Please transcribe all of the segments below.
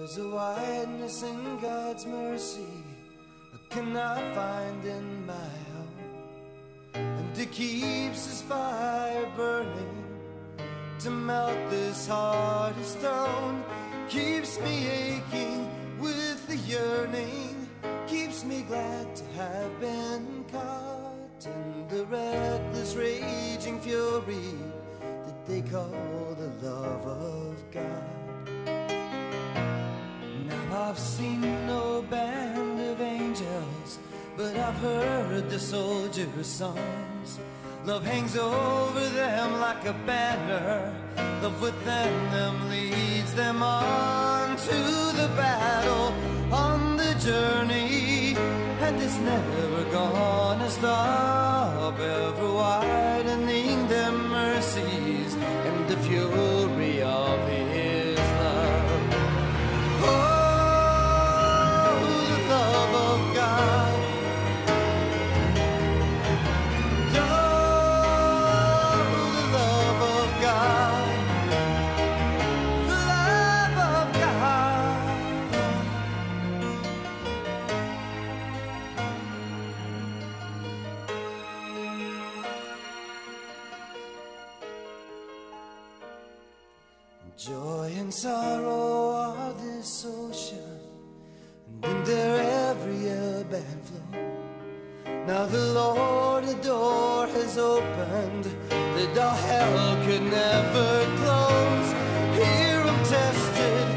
There's a wideness in God's mercy I cannot find in my own. And it keeps His fire burning to melt this heart of stone. Keeps me aching with the yearning, keeps me glad to have been caught in the reckless, raging fury that they call the love of God. But I've heard the soldiers' songs. Love hangs over them like a banner. Love within them leads them on to the battle, on the journey, and it's never gonna stop. Ever widening Joy and sorrow are this ocean, and in their every ebb and flow. Now the Lord, the door has opened that all hell could never close. Here I'm tested,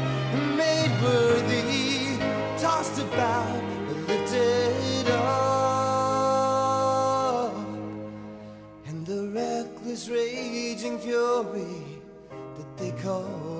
made worthy, tossed about, but lifted up. And the reckless, raging fury they call